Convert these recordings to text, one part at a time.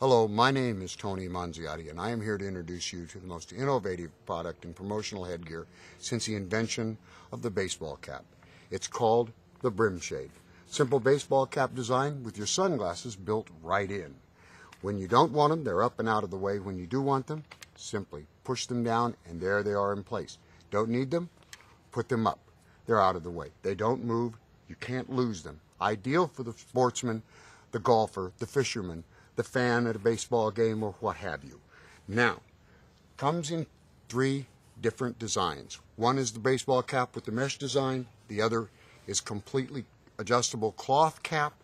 Hello, my name is Tony Monziotti, and I am here to introduce you to the most innovative product in promotional headgear since the invention of the baseball cap. It's called the Brim Shade. Simple baseball cap design with your sunglasses built right in. When you don't want them, they're up and out of the way. When you do want them, simply push them down, and there they are in place. Don't need them? Put them up. They're out of the way. They don't move. You can't lose them. Ideal for the sportsman, the golfer, the fisherman, the fan at a baseball game or what have you. Now, comes in three different designs. One is the baseball cap with the mesh design, the other is completely adjustable cloth cap,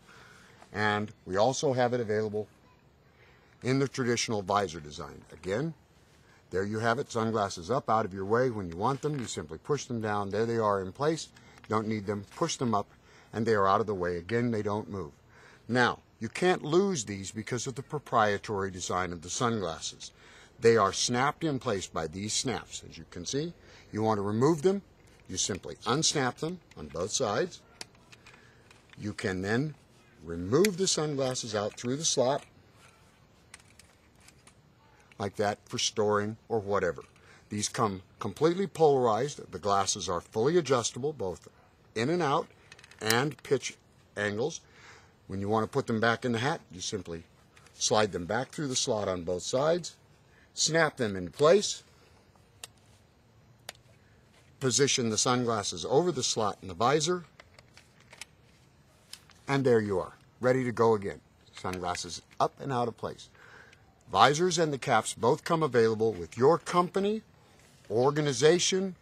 and we also have it available in the traditional visor design. Again, there you have it, sunglasses up out of your way. When you want them, you simply push them down. There they are in place. Don't need them, push them up, and they are out of the way. Again, they don't move. Now, you can't lose these because of the proprietary design of the sunglasses. They are snapped in place by these snaps. As you can see, you want to remove them, you simply unsnap them on both sides. You can then remove the sunglasses out through the slot like that for storing or whatever. These come completely polarized. The glasses are fully adjustable, both in and out and pitch angles. When you want to put them back in the hat, you simply slide them back through the slot on both sides, snap them in place, position the sunglasses over the slot in the visor, and there you are, ready to go again. Sunglasses up and out of place. Visors and the caps both come available with your company, organization,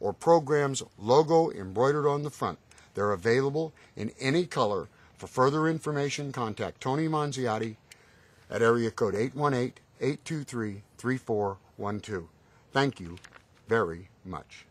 or program's logo embroidered on the front. They're available in any color for further information, contact Tony Monziotti at area code 818-823-3412. Thank you very much.